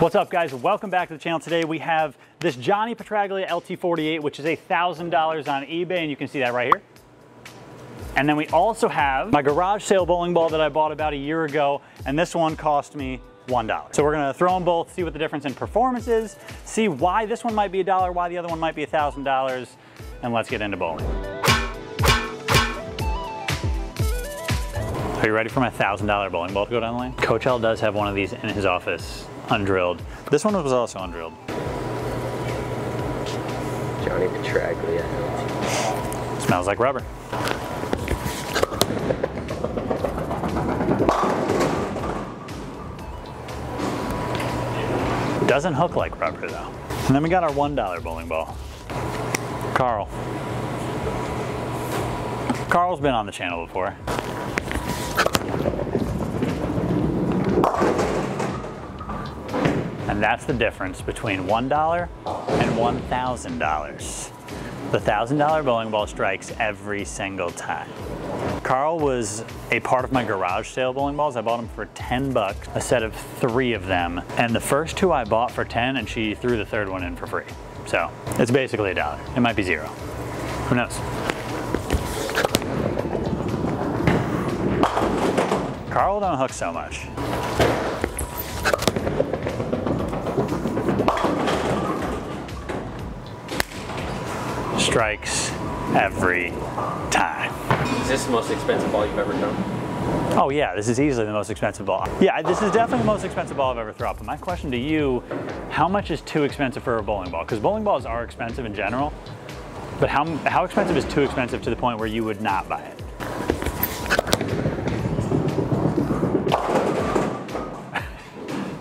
What's up guys, welcome back to the channel. Today we have this Johnny Petraglia LT48, which is $1,000 on eBay, and you can see that right here. And then we also have my garage sale bowling ball that I bought about a year ago, and this one cost me $1. So we're gonna throw them both, see what the difference in performance is, see why this one might be a dollar, why the other one might be $1,000, and let's get into bowling. Are you ready for my $1,000 bowling ball to go down the lane? Coach L does have one of these in his office undrilled. This one was also undrilled. Johnny Petraglia. Smells like rubber. Doesn't hook like rubber though. And then we got our $1 bowling ball. Carl. Carl's been on the channel before. And that's the difference between $1 and $1,000. The $1,000 bowling ball strikes every single time. Carl was a part of my garage sale bowling balls. I bought them for 10 bucks, a set of three of them. And the first two I bought for 10 and she threw the third one in for free. So it's basically a dollar. It might be zero. Who knows? Carl don't hook so much. Strikes every time. Is this the most expensive ball you've ever thrown? Oh yeah, this is easily the most expensive ball. Yeah, this is definitely the most expensive ball I've ever thrown. But my question to you, how much is too expensive for a bowling ball? Because bowling balls are expensive in general, but how, how expensive is too expensive to the point where you would not buy it?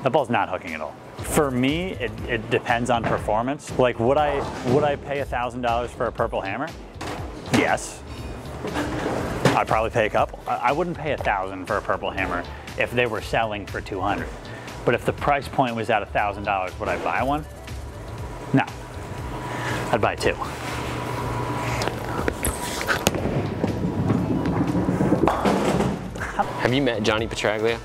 That ball's not hooking at all. For me, it, it depends on performance. Like, would I would I pay $1,000 for a purple hammer? Yes. I'd probably pay a couple. I I wouldn't pay a thousand for a purple hammer if they were selling for 200. But if the price point was at a thousand dollars, would I buy one? No. I'd buy two. Have you met Johnny Petraglia?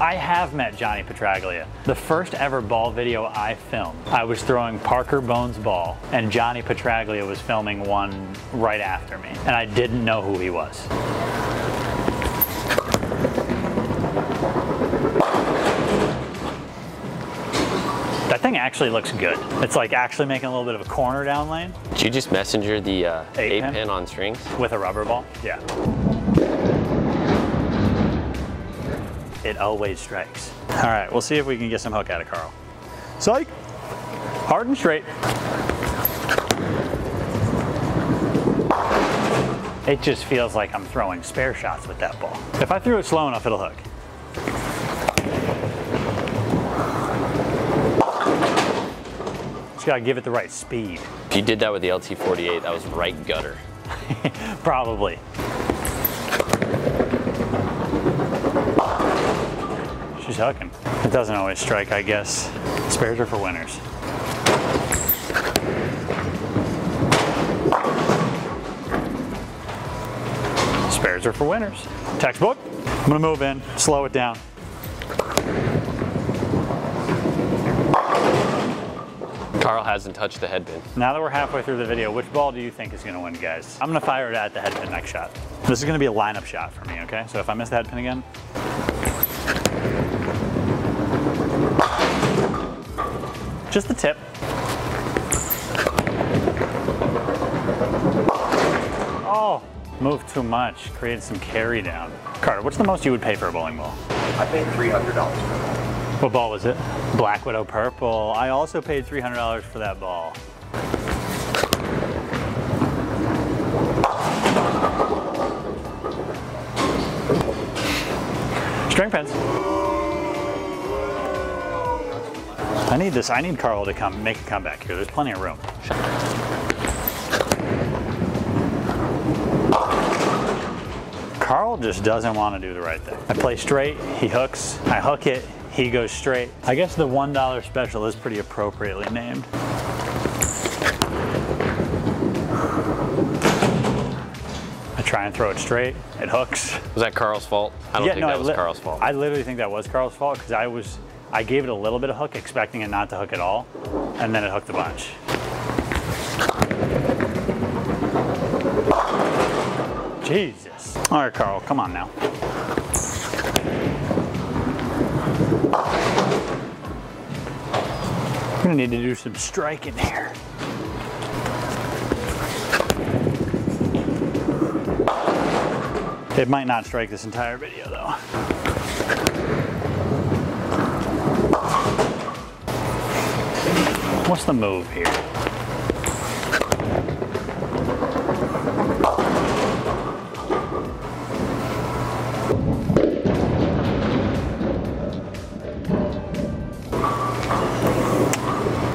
I have met Johnny Petraglia. The first ever ball video I filmed, I was throwing Parker Bohn's ball, and Johnny Petraglia was filming one right after me, and I didn't know who he was. That thing actually looks good. It's like actually making a little bit of a corner down lane Did you just messenger the uh, Eight eight pin? pin on strings? with a rubber ball. Yeah. It always strikes. All right, we'll see if we can get some hook out of Carl. Psych! Hard and straight. It just feels like I'm throwing spare shots with that ball. If I threw it slow enough, it'll hook. Just gotta give it the right speed. If you did that with the LT48, that was right gutter. Probably. Hooking. It doesn't always strike, I guess. Spares are for winners. Spares are for winners. Textbook. I'm gonna move in, slow it down. Carl hasn't touched the head pin. Now that we're halfway through the video, which ball do you think is gonna win, guys? I'm gonna fire it at the head pin next shot. This is gonna be a lineup shot for me, okay? So if I miss the head pin again, just the tip. Oh, moved too much, created some carry down. Carter, what's the most you would pay for a bowling ball? I paid three hundred dollars for that. What ball was it? Black Widow Purple. I also paid $300 for that ball. Need this. I need Carl to come make a comeback here. There's plenty of room. Carl just doesn't want to do the right thing. I play straight, he hooks, I hook it, he goes straight. I guess the $1 special is pretty appropriately named. I try and throw it straight, it hooks. Was that Carl's fault? I don't think no, that was Carl's fault. I literally think that was Carl's fault because I was I gave it a little bit of hook, expecting it not to hook at all, and then it hooked a bunch. Jesus. All right, Carl, come on now. I'm gonna need to do some striking here. It might not strike this entire video though. What's the move here?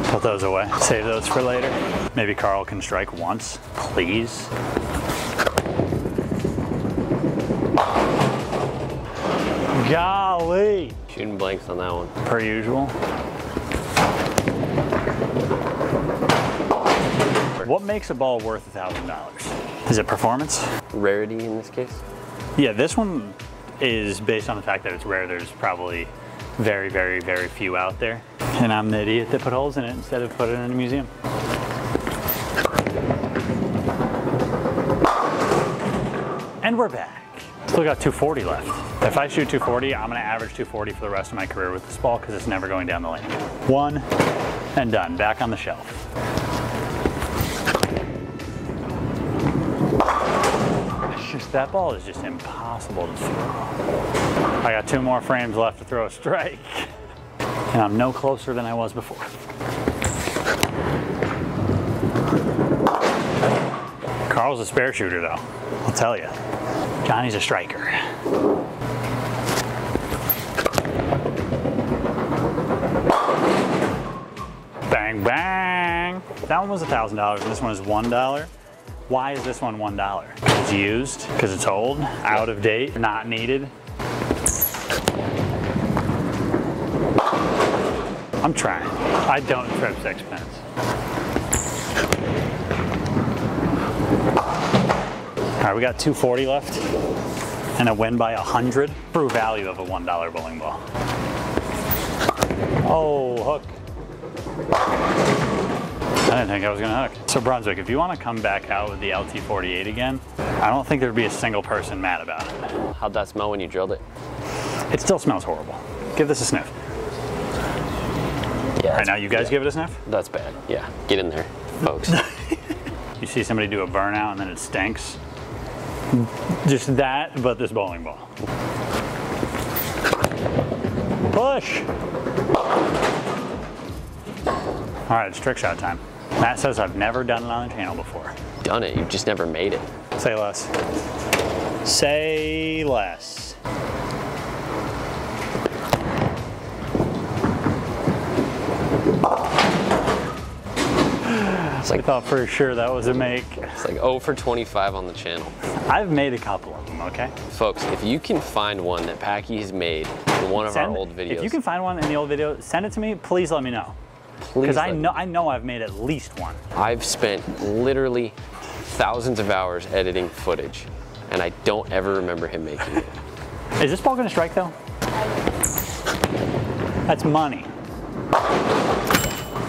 Put those away. Save those for later. Maybe Carl can strike once, please. Golly! Shooting blanks on that one. Per usual. What makes a ball worth a thousand dollars? Is it performance? Rarity in this case. Yeah, this one is based on the fact that it's rare. There's probably very, very, very few out there. And I'm the idiot that put holes in it instead of putting it in a museum. And we're back. Still got 240 left. If I shoot 240, I'm gonna average 240 for the rest of my career with this ball because it's never going down the lane. One and done, back on the shelf. That ball is just impossible to throw. I got two more frames left to throw a strike. And I'm no closer than I was before. Carl's a spare shooter though, I'll tell you. Johnny's a striker. Bang, bang. That one was a $1,000 and this one is $1. Why is this one $1? Used, because it's old, out of date, not needed. I'm trying. I don't trip sixpence. All right, we got 240 left and a win by 100. True value of a $1 bowling ball. Oh, hook. I didn't think I was gonna hook. So Brunswick, if you wanna come back out with the LT48 again, I don't think there'd be a single person mad about it. How'd that smell when you drilled it? It still smells horrible. Give this a sniff. Yeah. Right, now you guys give it a sniff. That's bad. Yeah. Get in there, folks. You see somebody do a burnout and then it stinks. Just that, but this bowling ball. Push! All right, it's trick shot time. Matt says I've never done it on the channel before. Done it. You've just never made it. Say less. Say less. It's I thought for sure that was a make. it's like 0 for 25 on the channel. I've made a couple of them, okay? Folks, if you can find one that Packy has made in one of Send- our old videos, If you can find one in the old video, send it to me. Please let me know. Please Because I know I know I've made at least one. I've spent literally thousands of hours editing footage, and I don't ever remember him making it. Is this ball gonna strike though? That's money.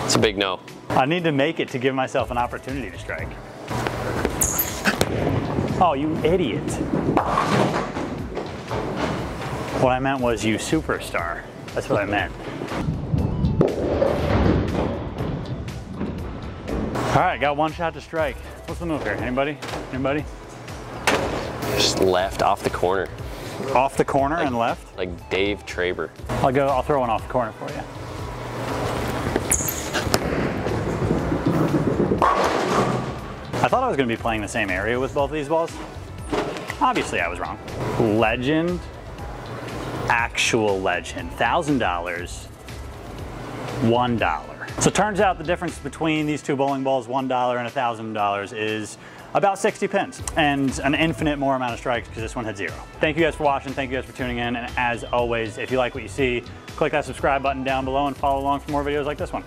It's a big no. I need to make it to give myself an opportunity to strike. Oh, you idiot. What I meant was you superstar. That's what I meant. All right, got one shot to strike. What's the move here? Anybody? Anybody? Just left off the corner, Off the corner and left? like Dave Traber. I'll go, I'll throw one off the corner for you. I thought I was gonna be playing the same area with both of these balls. Obviously I was wrong. Legend, actual legend, $1,000, $1. So it turns out the difference between these two bowling balls, $1 and $1,000 is about 60 pins and an infinite more amount of strikes because this one had zero. Thank you guys for watching. Thank you guys for tuning in. And as always, if you like what you see, click that subscribe button down below and follow along for more videos like this one.